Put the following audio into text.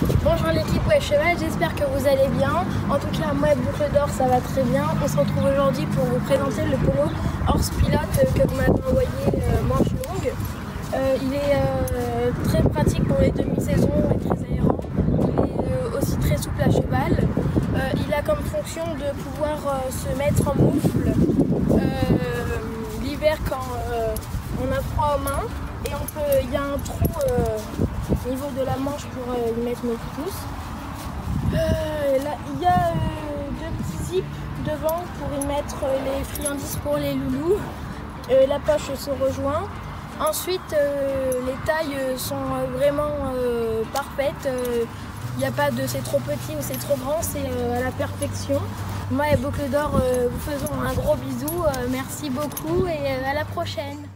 Bonjour l'équipe Cheval, j'espère que vous allez bien. En tout cas, moi, Boucle d'Or, ça va très bien. On se retrouve aujourd'hui pour vous présenter le polo Horse Pilote que vous m'avez envoyé euh, manche longue. Euh, il est euh, très pratique pour les demi-saisons et très aérant. Il est aussi très souple à cheval. il a comme fonction de pouvoir se mettre en moufle l'hiver quand on a froid aux mains. Et il y a un trou niveau de la manche pour y mettre nos pouces. là, il y a deux petits zips devant pour y mettre les friandises pour les loulous. la poche se rejoint. Ensuite, euh, les tailles sont vraiment euh, parfaites. Il n'y a pas de c'est trop petit ou c'est trop grand, c'est euh, à la perfection. Moi et Boucle d'Or, vous faisons un gros bisou. merci beaucoup et à la prochaine.